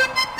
Ha ha ha!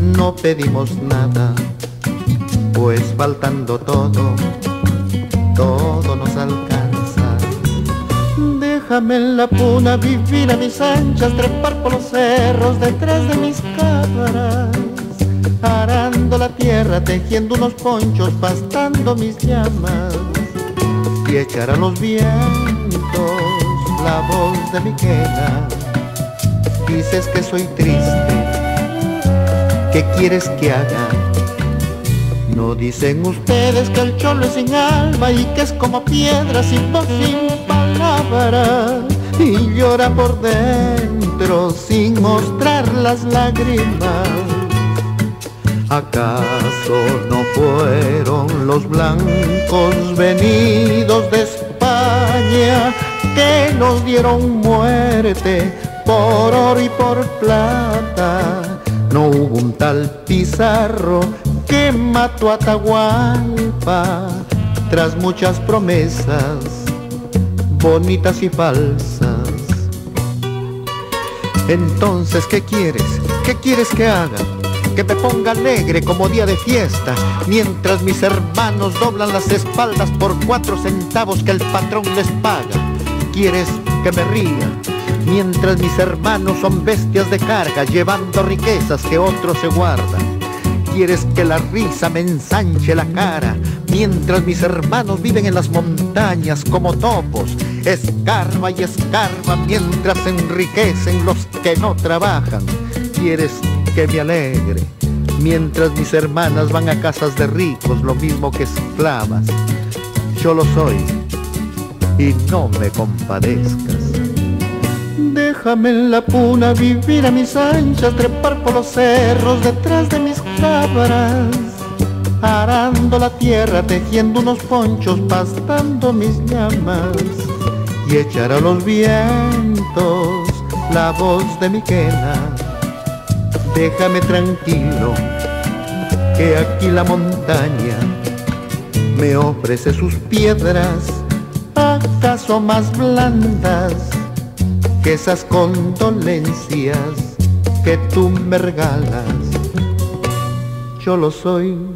no pedimos nada, pues faltando todo, todo nos alcanza. Déjame en la puna vivir a mis anchas, trepar por los cerros detrás de mis cabras, arando la tierra, tejiendo unos ponchos, pastando mis llamas y echar a los vientos la voz de mi queda. Dices que soy triste, ¿qué quieres que haga? No dicen ustedes que el cholo es sin alma y que es como piedra sin voz, sin palabras y llora por dentro sin mostrar las lágrimas ¿Acaso no fueron los blancos venidos de España que nos dieron muerte por oro y por plata? No hubo un tal Pizarro que mató a Atahualpa tras muchas promesas bonitas y falsas. Entonces, ¿qué quieres? ¿Qué quieres que haga? que me ponga alegre como día de fiesta, mientras mis hermanos doblan las espaldas por cuatro centavos que el patrón les paga. ¿Quieres que me ría? Mientras mis hermanos son bestias de carga, llevando riquezas que otros se guardan. ¿Quieres que la risa me ensanche la cara? Mientras mis hermanos viven en las montañas como topos, escarba y escarba mientras enriquecen los que no trabajan. ¿Quieres que me alegre, mientras mis hermanas van a casas de ricos, lo mismo que esclavas. Yo lo soy y no me compadezcas. Déjame en la puna vivir a mis anchas, trepar por los cerros detrás de mis cabras, arando la tierra, tejiendo unos ponchos, pastando mis llamas y echar a los vientos la voz de mi quena. Déjame tranquilo, que aquí la montaña me ofrece sus piedras, acaso más blandas que esas condolencias que tú me regalas. Yo lo soy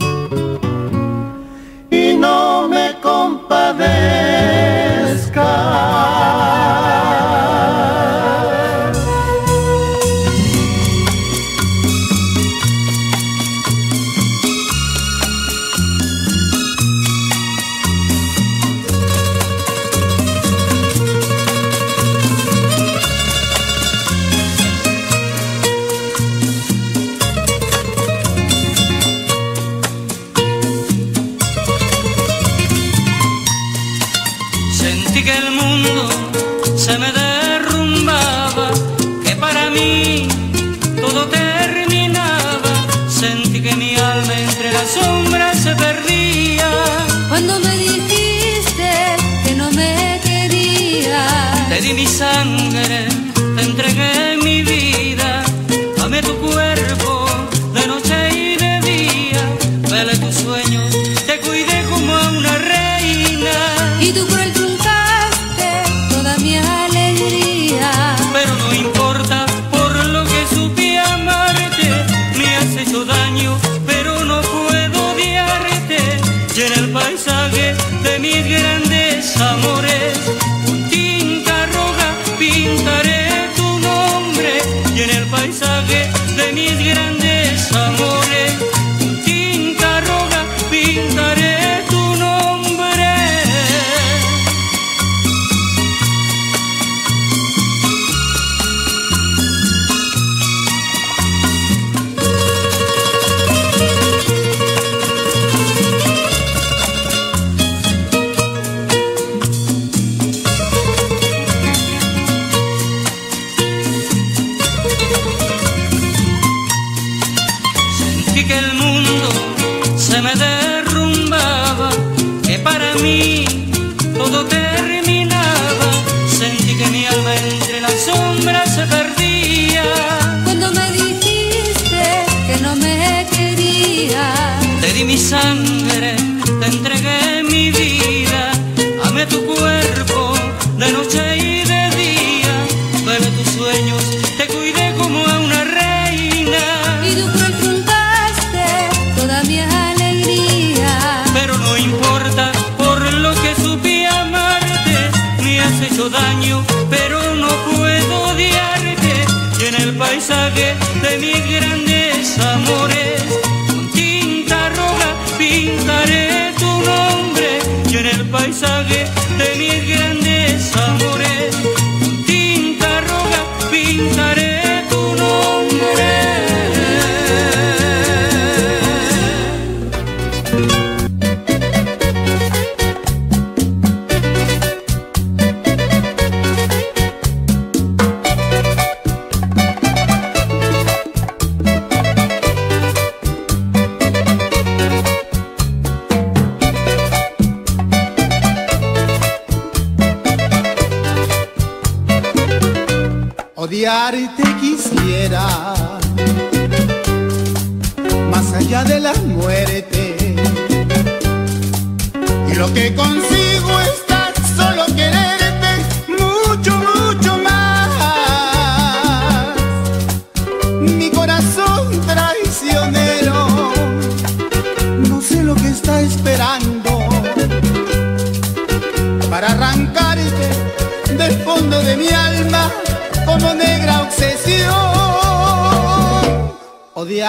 sería si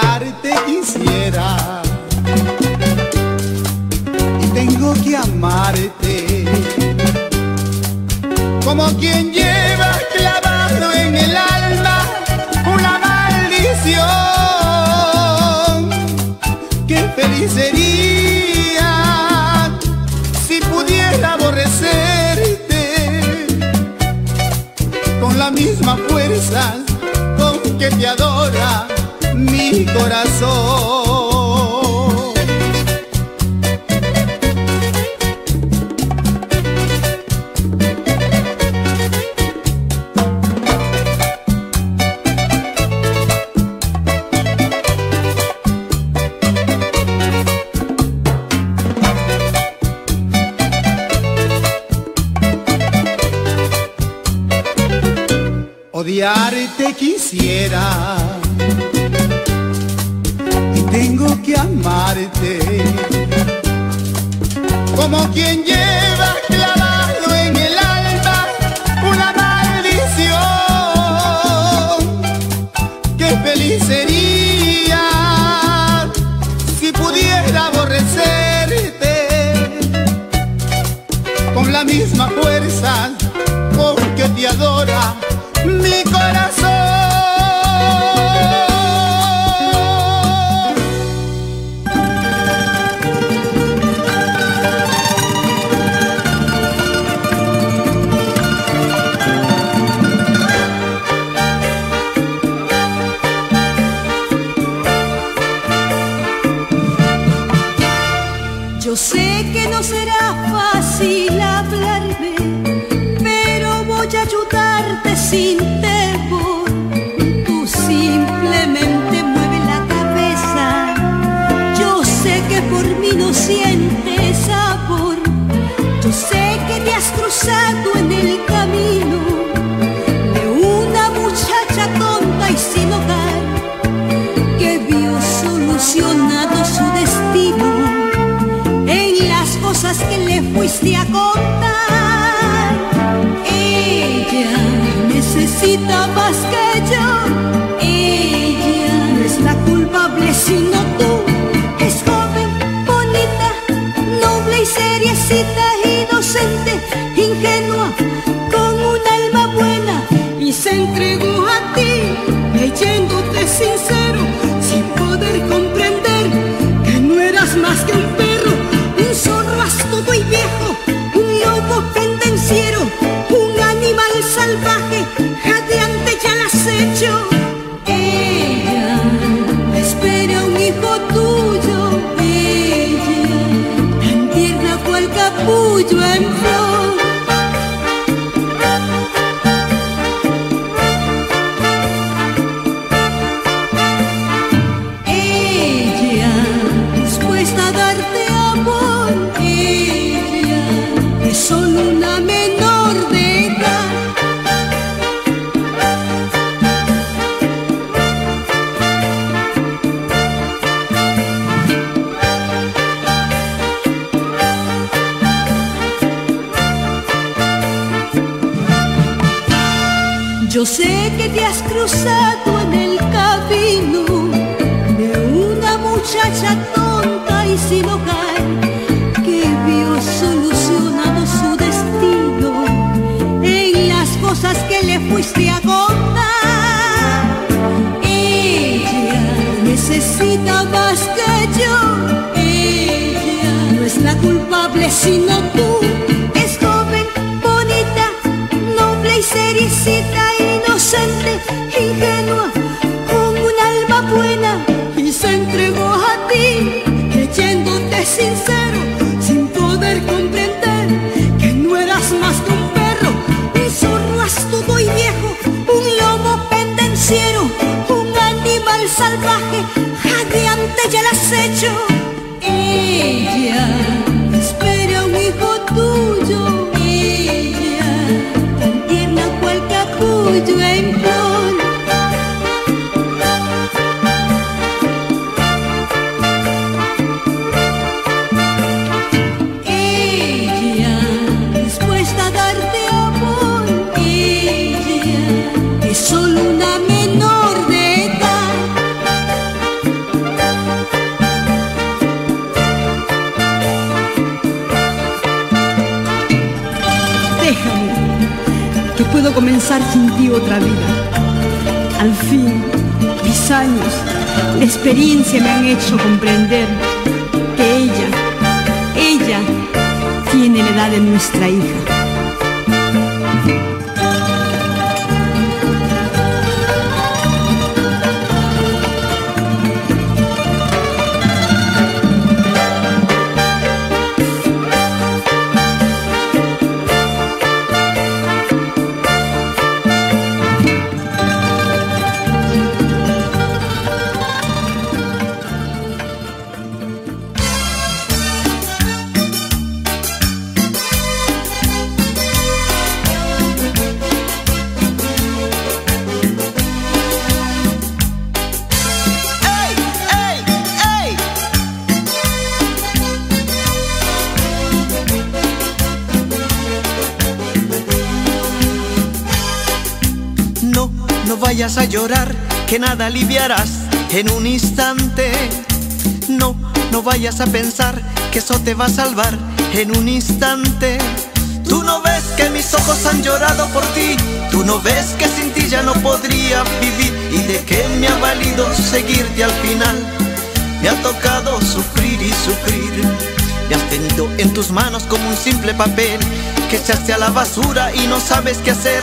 pudiera aborrecerte y tengo que amarte como quien lleva clavado en el alma una maldición. Qué feliz sería si pudiera aborrecerte con la misma fuerza con que te adora mi sin temor. Tú simplemente mueve la cabeza. Yo sé que por mí no sientes sabor. Yo sé que te has cruzado en el camino de una muchacha tonta y sin hogar que vio solucionado su destino en las cosas que le fuiste a sincero, Yo sé que te has cruzado en el camino de una muchacha tonta y sin hogar que vio solucionado su destino en las cosas que le fuiste a contar. Ella necesita más que yo, ella no es la culpable sino tú. Y seriecita, inocente, ingenua, con un alma buena y se entregó a ti, creyéndote sincero, sin poder comprender que no eras más que un perro, un zorro astuto y viejo, un lobo pendenciero, un animal salvaje, jadeante ya la has hecho. Ella verdwijnt. Sin ti otra vida. Al fin, mis años, la experiencia me han hecho comprender que ella, ella, tiene la edad de nuestra hija. Vayas a llorar, que nada aliviarás en un instante. No, no vayas a pensar que eso te va a salvar en un instante. Tú no ves que mis ojos han llorado por ti, tú no ves que sin ti ya no podría vivir y de qué me ha valido seguirte al final. Me ha tocado sufrir y sufrir. Me has tenido en tus manos como un simple papel que echaste a la basura y no sabes qué hacer.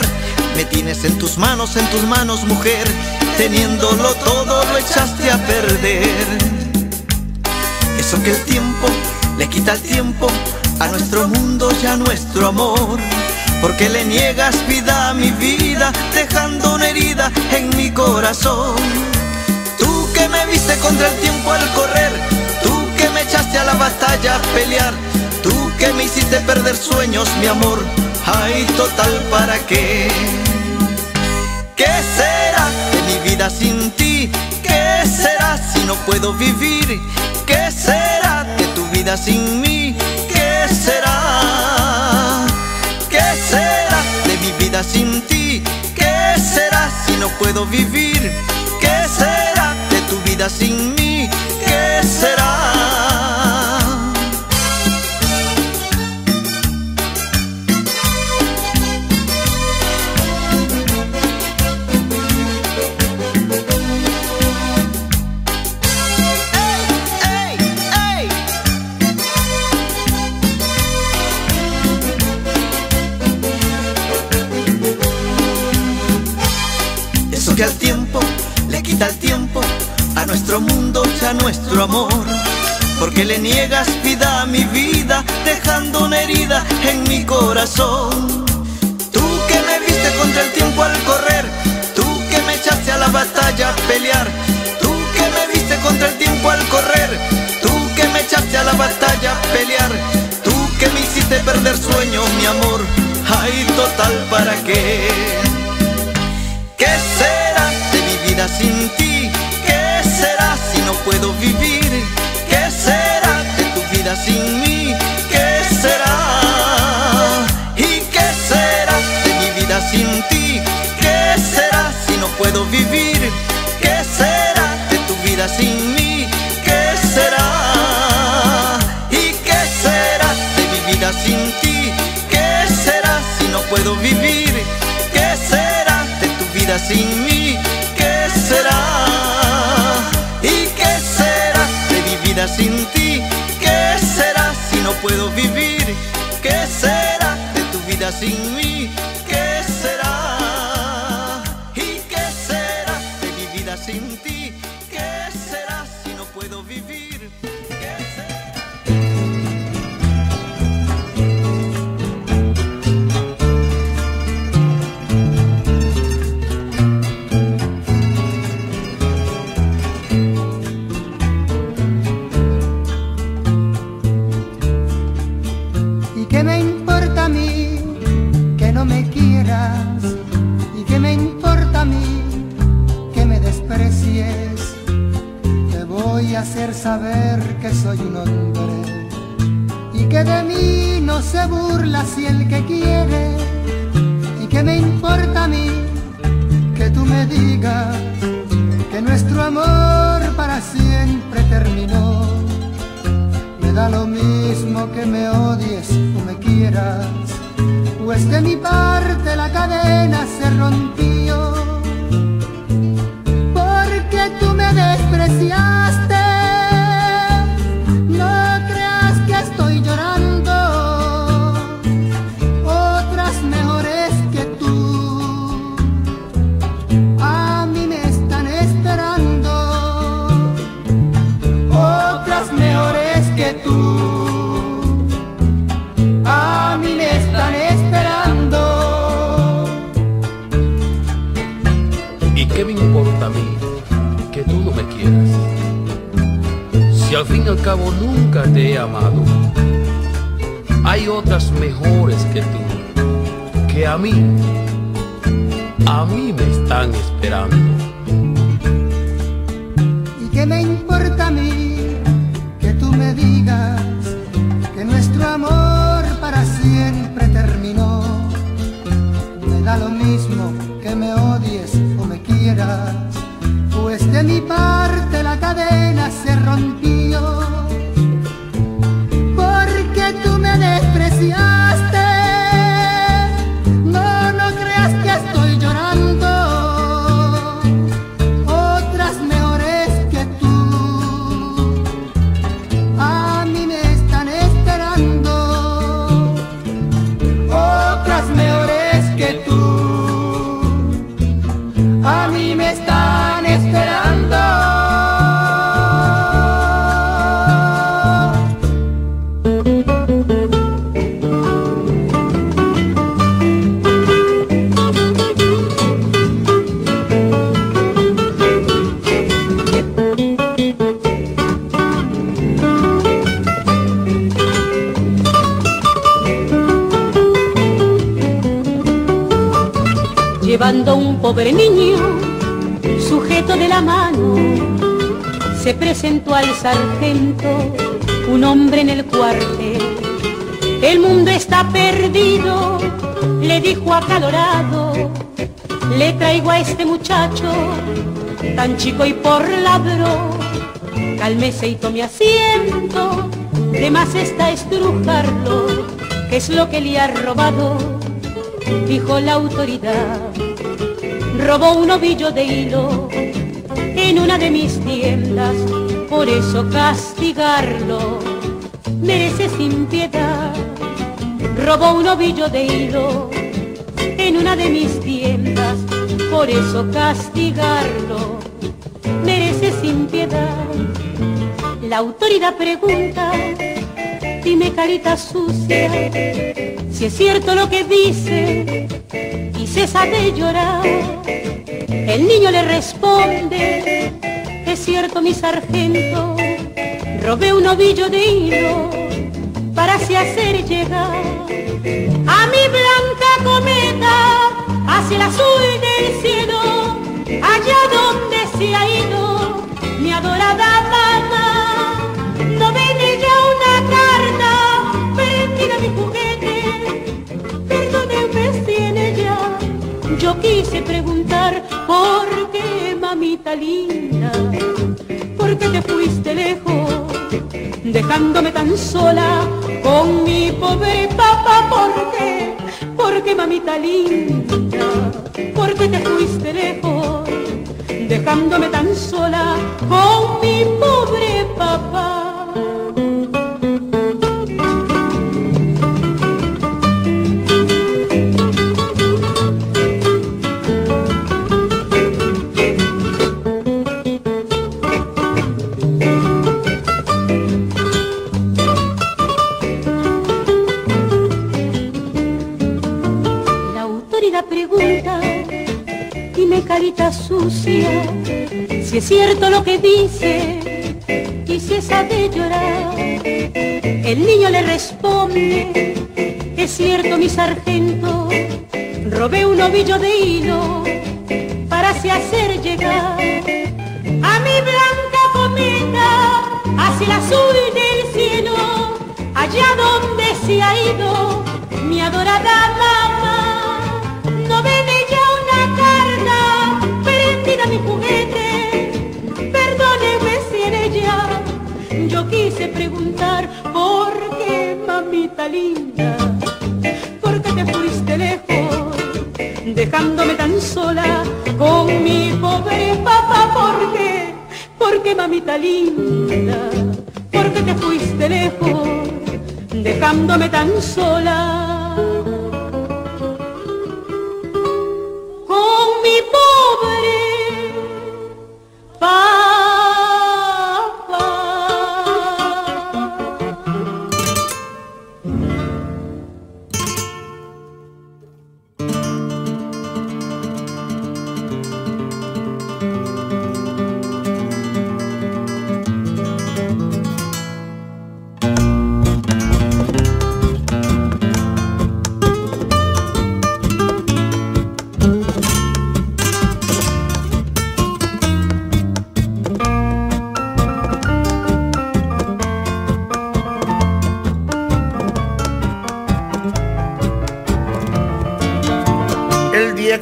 Me tienes en tus manos, en tus manos, mujer. Teniéndolo todo lo echaste a perder. Eso que el tiempo le quita el tiempo a nuestro mundo y a nuestro amor. Porque le niegas vida a mi vida, dejando una herida en mi corazón. Tú que me viste contra el tiempo al correr, tú que me echaste a la batalla a pelear, tú que me hiciste perder sueños, mi amor. Ay, total, ¿para qué? ¿Qué será de mi vida sin ti? ¿Qué será si no puedo vivir? ¿Qué será de tu vida sin mí? ¿Qué será? ¿Qué será de mi vida sin ti? ¿Qué será si no puedo vivir? ¿Qué será de tu vida sin mí? ¿Qué será? Porque le niegas vida a mi vida, dejando una herida en mi corazón. Tú que me viste contra el tiempo al correr, tú que me echaste a la batalla a pelear, tú que me viste contra el tiempo al correr, tú que me echaste a la batalla a pelear, tú que me hiciste perder sueños, mi amor. Ay, total, ¿para qué? ¿Qué será de mi vida sin ti? ¿Qué será si no puedo vivir? Sin mí? ¿Qué será? ¿Y qué será de mi vida sin ti? ¿Qué será si no puedo vivir? ¿Qué será de tu vida sin mí? ¿Qué será? ¿Y qué será de mi vida sin ti? ¿Qué será si no puedo vivir? ¿Qué será de tu vida sin mí? ¿Qué será? ¿Y qué será de mi vida sin ti? Puedo vivir? ¿Qué será de tu vida sin mí? ¿Qué será? ¿Y qué será de mi vida sin ti? ¿Qué será si no puedo vivir? Hacer saber que soy un hombre y que de mí no se burla si el que quiere. ¿Y qué me importa a mí que tú me digas que nuestro amor para siempre terminó? Me da lo mismo que me odies o me quieras, pues de mi parte la cadena se rompió. Porque tú me despreciaste, pobre niño, sujeto de la mano, se presentó al sargento, un hombre en el cuartel. El mundo está perdido, le dijo acalorado, le traigo a este muchacho, tan chico y por ladro, cálmese y tome asiento, de más está estrujarlo, que es lo que le ha robado, dijo la autoridad robó un ovillo de hilo en una de mis tiendas, por eso castigarlo merece sin piedad. Robó un ovillo de hilo en una de mis tiendas, por eso castigarlo merece sin piedad. La autoridad pregunta, dime carita sucia, si es cierto lo que dice y cesa de llorar. El niño le responde, es cierto mi sargento, robé un ovillo de hilo para así hacer llegar a mi blanca cometa hacia el azul del cielo, allá donde se ha ido mi adorada mamá. Quise preguntar ¿Por qué, mamita linda? ¿Por qué te fuiste lejos? Dejándome tan sola con mi pobre papá. ¿Por qué? ¿Por qué, mamita linda? ¿Por qué te fuiste lejos? Dejándome tan sola con mi pobre papá. Si es cierto lo que dice y si es de llorar. El niño le responde, es cierto mi sargento, robé un ovillo de hilo para así hacer llegar a mi blanca cometa hacia el azul del cielo, allá donde se ha ido mi adorada mamá. Quise preguntar por qué, mamita linda, por qué te fuiste lejos, dejándome tan sola con mi pobre papá, por qué, por qué, mamita linda, por qué te fuiste lejos, dejándome tan sola.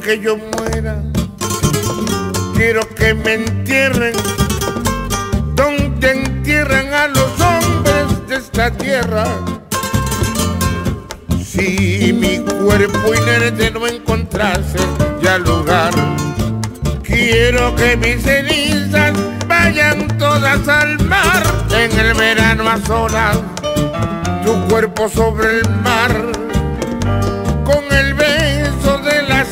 Que yo muera, quiero que me entierren donde entierran a los hombres de esta tierra. Si mi cuerpo inerte no encontrase ya lugar, quiero que mis cenizas vayan todas al mar en el verano a solas, tu cuerpo sobre el mar,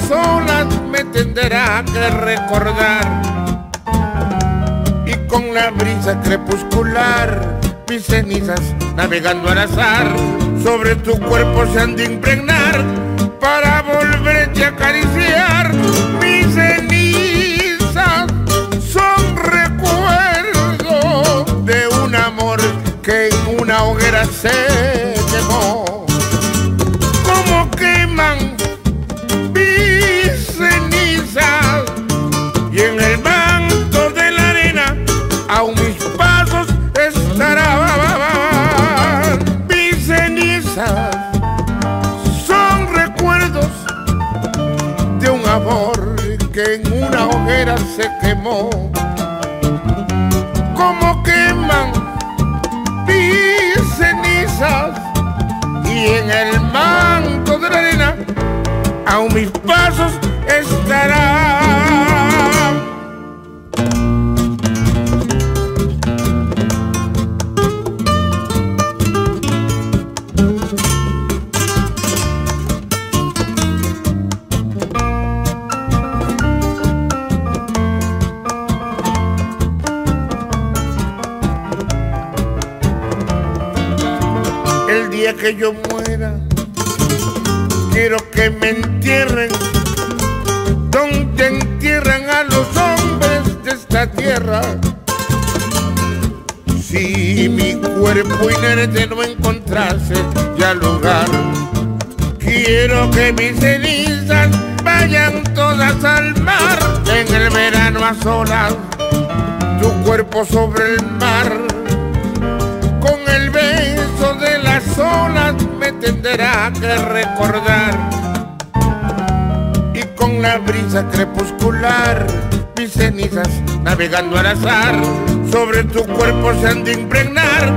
de las olas me tendrá que recordar y con la brisa crepuscular mis cenizas navegando al azar sobre tu cuerpo se han de impregnar para volverte a acariciar. Si mi cuerpo inerte no encontrase ya lugar, quiero que mis cenizas vayan todas al mar. En el verano a solas, tu cuerpo sobre el mar. Con el beso de las olas me tendrá que recordar. Y con la brisa crepuscular mis cenizas navegando al azar sobre tu cuerpo se han de impregnar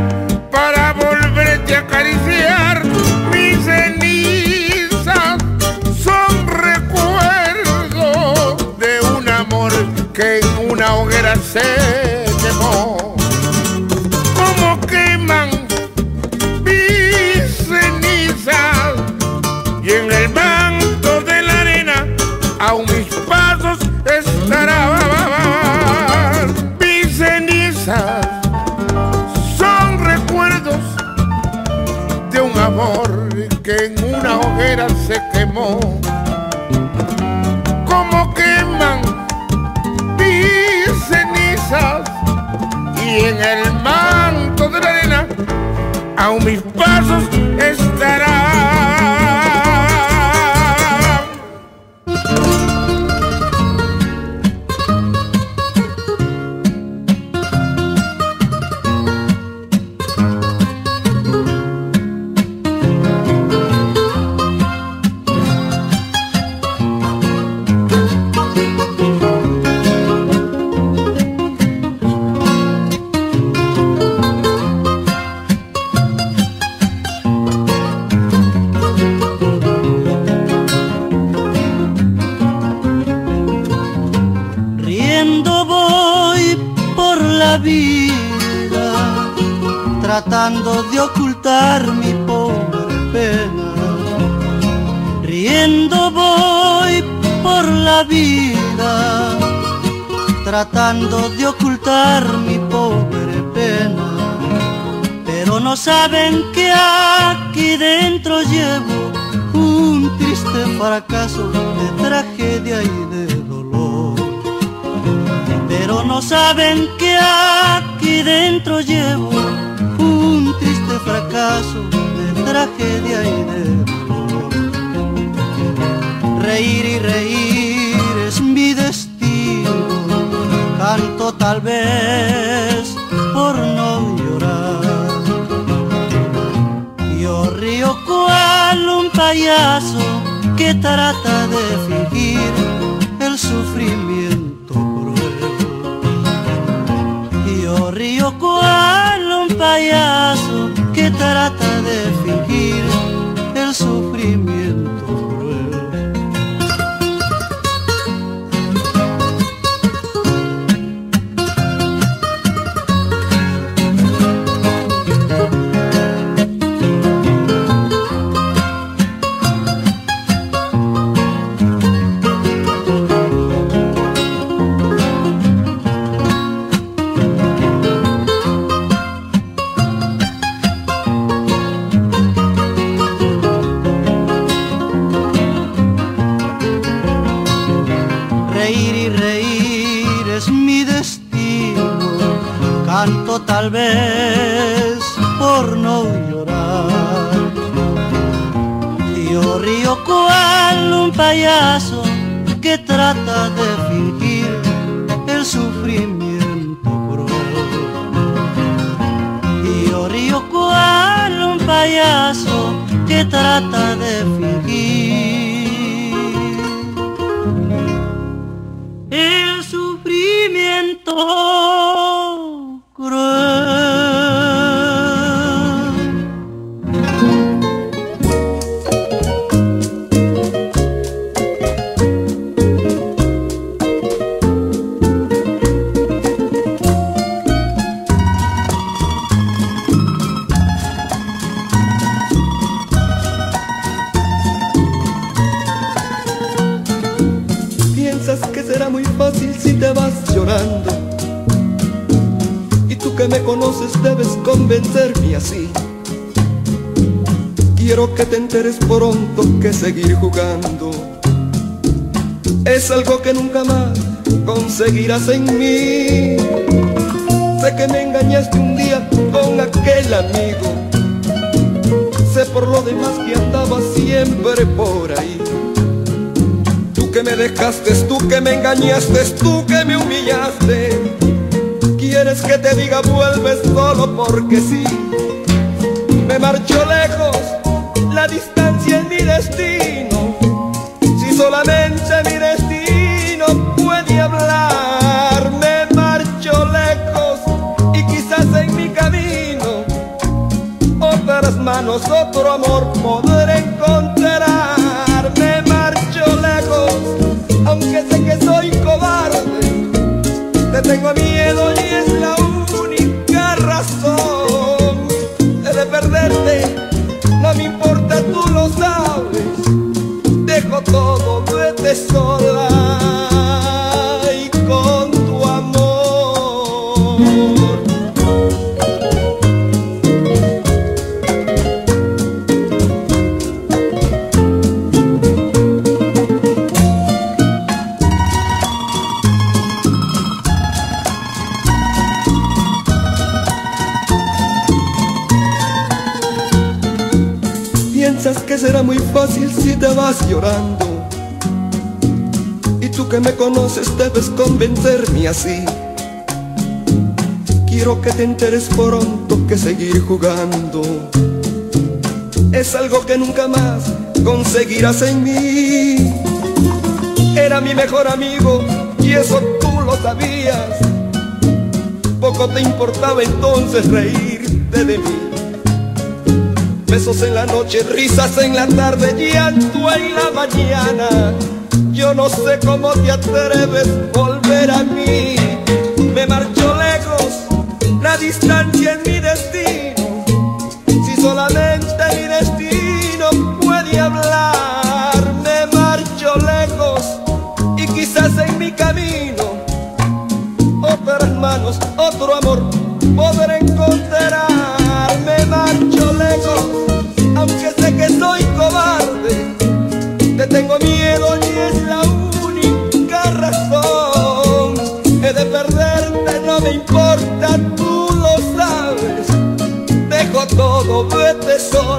para volverte a acariciar. Mis cenizas son recuerdo de un amor que en una hoguera se quemó. Como queman mis cenizas y en el manto de la arena aún Como queman mis cenizas y en el manto de la arena aún mis pasos estarán. De ocultar mi pobre pena. Pero no saben que aquí dentro llevo un triste fracaso de tragedia y de dolor pero no saben que aquí dentro llevo un triste fracaso de tragedia y de dolor. Reír y reír tal vez por no llorar. Yo río cual un payaso que trata de fingir el sufrimiento por cruel. Yo río cual un payaso que trata de fingir sufrimiento cruel. Yo río cual un payaso que trata de fingir conseguirás en mí. Sé que me engañaste un día con aquel amigo. Sé por lo demás que andaba siempre por ahí. Tú que me dejaste, tú que me engañaste, tú que me humillaste. Quieres que te diga vuelves solo porque sí. Otro amor podré así. Quiero que te enteres pronto que seguir jugando es algo que nunca más conseguirás en mí. Era mi mejor amigo y eso tú lo sabías. Poco te importaba entonces reírte de mí. Besos en la noche, risas en la tarde, llanto en la mañana. Yo no sé cómo te atreves mí. Me marcho lejos, la distancia es mi Dejo todo,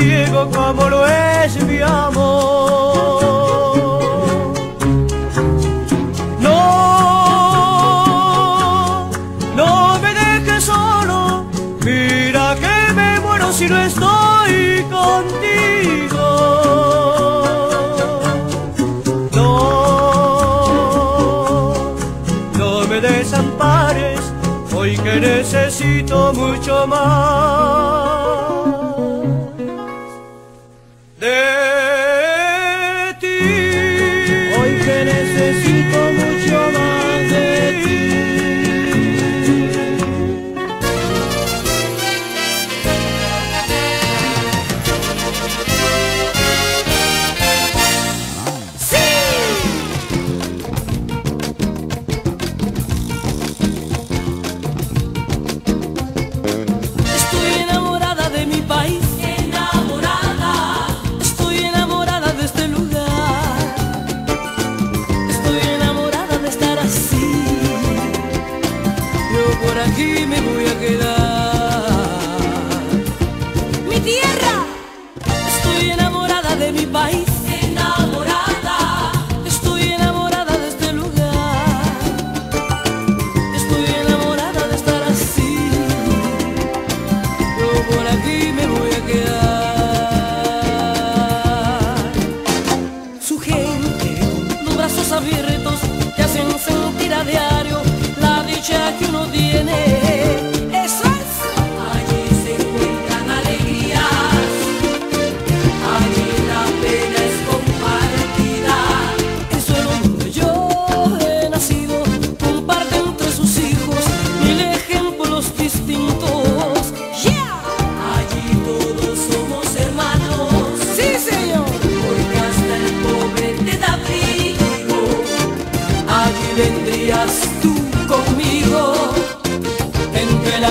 ciego como lo es mi amor. No, no me dejes solo, mira que me muero si no estoy contigo. No, no me desampares, hoy que necesito mucho más.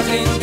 nothing